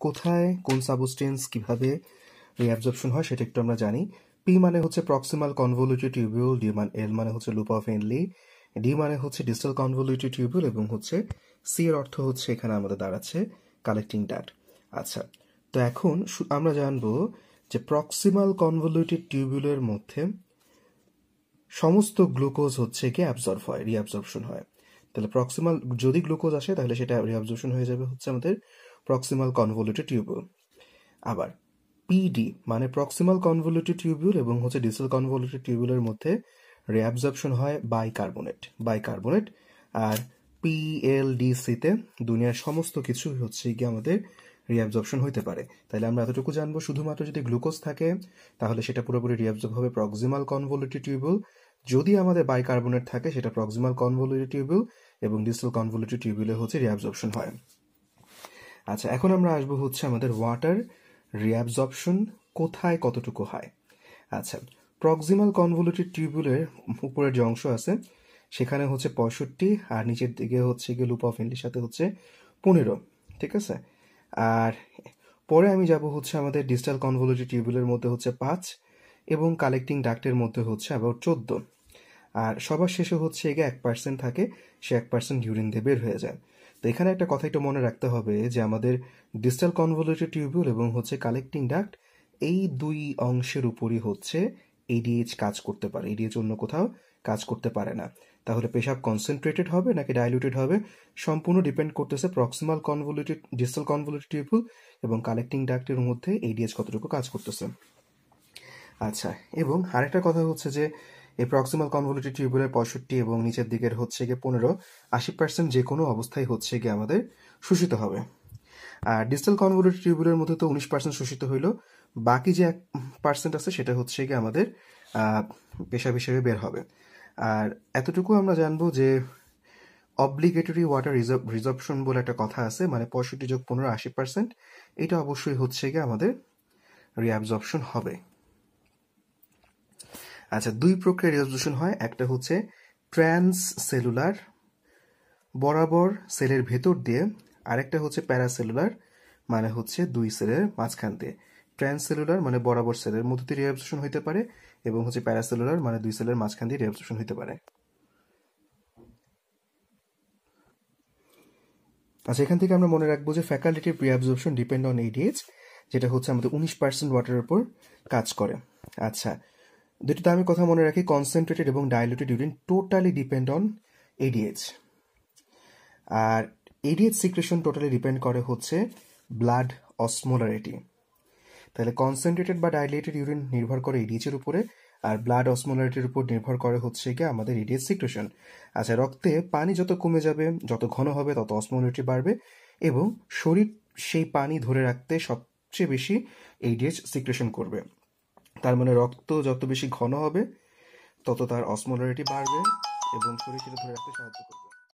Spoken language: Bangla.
কোথায়, কোন সাবস্টেন্স কীভাবে রিঅ্যাবজর্পশন হয় সেটা একটু আমরা জানি। পি মানে হচ্ছে প্রক্সিমাল কনভলিউটেড টিউবিউল ডি মানে এল মানে হচ্ছে লুপ অফ এনলি ডি মানে হচ্ছে ডিস্টাল কনভলিউটেড টিউবিউল এবং হচ্ছে সি এর অর্থ হচ্ছে এখানে আমাদের দাঁড়াচ্ছে কালেক্টিং ডাট আচ্ছা তো এখন আমরা জানব যে প্রক্সিমাল কনভলিউটেড টিউবিউলের মধ্যে সমস্ত গ্লুকোজ হচ্ছে কি অ্যাবজর্ব হয় রিঅ্যাবজর্পশন হয়। তাহলে প্রক্সিমাল যদি গ্লুকোজ আসে তাহলে সেটা রিঅ্যাবজর্পশন হয়ে যাবে হচ্ছে আমাদের প্রক্সিমাল কনভলিউটেড টিউবিউল আবার পিডি মানে প্রক্সিমাল কনভলিউটেড টিউবিউল এবং হচ্ছে ডিসেল কনভলিউটেড টিউবিউলের মধ্যে রিঅ্যাবজর্পশন হয় বাইকার্বনেট বাইকার্বনেট আর পিএলডিসিতে দুনিয়ার সমস্ত কিছু হচ্ছে গিয়ে আমাদের রিঅ্যাবজর্পশন হইতে পারে। তাহলে আমরা এতটুকু জানব, শুধুমাত্র যদি গ্লুকোজ থাকে, তাহলে সেটা পুরোপুরি রিঅ্যাবজর্ব হবে প্রক্সিমাল কনভলিউটেড টিউবিউল যদি আমাদের বাইকার্বনেট থাকে, সেটা প্রক্সিমাল কনভলিউটেড টিউবিউল এবং ডিসেল কনভলিউটেড টিউবিউলে হচ্ছে রিঅ্যাবজর্পশন হয়। আচ্ছা এখন আমরা আসব হচ্ছে আমাদের ওয়াটার রিঅ্যাবজর্পশন কোথায় কতটুকু হয়। আচ্ছা প্রক্সিমাল কনভলিউটেড টিউবুলের উপরের যে অংশ আছে, সেখানে হচ্ছে পঁয়ষট্টি আর নিচের দিকে হচ্ছে গিয়ে লুপ অফ এন্ডের সাথে হচ্ছে পনেরো, ঠিক আছে? আর পরে আমি যাব হচ্ছে আমাদের ডিজিটাল কনভলিউটেড টিউবুলের মধ্যে হচ্ছে পাঁচ এবং কালেক্টিং ডাক্টের মধ্যে হচ্ছে আবার চোদ্দ। আর সবার শেষে হচ্ছে এগে এক পার্সেন্ট থাকে, সে এক পার্সেন্ট ইউরিন দিয়ে বের হয়ে যায়। তো এখানে একটা কথা একটু মনে রাখতে হবে যে আমাদের ডিজিটাল কনভলিউটেড টিউবিউল এবং হচ্ছে কালেক্টিং ডাক্ট এই দুই অংশের উপরই হচ্ছে এডিএইচ কাজ করতে পারে। এডিএইচ অন্য কোথাও কাজ করতে পারে না। তাহলে পেশাব কনসেন্ট্রেটেড হবে নাকি ডাইলুটেড হবে? সম্পূর্ণ ডিপেন্ড করতেছে proximal convoluted digital convoluted tubule এবং কালেক্টিং ডাক্টের মধ্যে এডিএইচ কতটুকু কাজ করতেছে। আচ্ছা এবং আরেকটা কথা হচ্ছে যে এই প্রক্সিমাল কনভলিউটেড টিউবুলের পঁয়ষট্টি এবং নিচের দিকের হচ্ছে গিয়ে পনেরো, আশি পার্সেন্ট যে কোনো অবস্থায় হচ্ছে গিয়ে আমাদের শোষিত হবে। আর ডিজিটাল কনভলিউটেড টিউবুলের মধ্যে তো উনিশ পার্সেন্ট শোষিত হইল, বাকি যে এক পার্সেন্ট আছে সেটা হচ্ছে গিয়ে আমাদের পেশাব হিসেবে বের হবে। আর এতটুকু আমরা জানব যে অব্লিগেটরি ওয়াটার রিজার্ভ রিজার্ভশন বলে একটা কথা আছে মানে পঁয়ষট্টি যোগ পনেরো, আশি পার্সেন্ট এটা অবশ্যই হচ্ছে গিয়ে আমাদের রিঅ্যাবজর্পশন হবে। আচ্ছা দুই প্রক্রিয়া রিঅ্যাবজর্পশন হয়। একটা হচ্ছে ট্রান্স সেলুলার বরাবর সেলের ভেতর দিয়ে। আরেকটা হচ্ছে প্যারাসেলুলার মানে হচ্ছে দুই সেলের মাঝখান দিয়ে। ট্রান্সসেলুলার মানে বরাবর সেলের মধ্যে দিয়ে রিঅ্যাবজর্পশন হতে পারে এবং হচ্ছে প্যারাসেলুলার মানে দুই সেলের মাঝখান দিয়ে রিঅ্যাবজর্পশন হতে পারে। আচ্ছা এখান থেকে আমরা মনে রাখব যে facultative reabsorption depend on ADH যেটা হচ্ছে আমাদের উনিশ পার্সেন্ট ওয়াটারের উপর কাজ করে। আচ্ছা দুটো আমি কথা মনে রাখি কনসেন্ট্রেটেড এবং dilute urine totally depend on ADH R ADH secretion totally depend করে হচ্ছে ব্লাড অসমোলারিটি তাহলে কনসেন্ট্রেটেড বা ডাইলেটেড ইউরিন নির্ভর করে এডিএইচ এর উপরে, আর ব্লাড অসমোলারিটির উপর নির্ভর করে হচ্ছে কি আমাদের এডিএইচ সিক্রেশন আচ্ছা রক্তে পানি যত কমে যাবে, যত ঘন হবে, তত অসমোলারিটি বাড়বে, এবং শরীর সেই পানি ধরে রাখতে সবচেয়ে বেশি এইডিএইচ সিক্রেশন করবে। তার মানে রক্ত যত বেশি ঘন হবে, তত তার অসমোলারিটি বাড়বে এবং শরীর সেটা ধরে রাখতে সাহায্য করবে।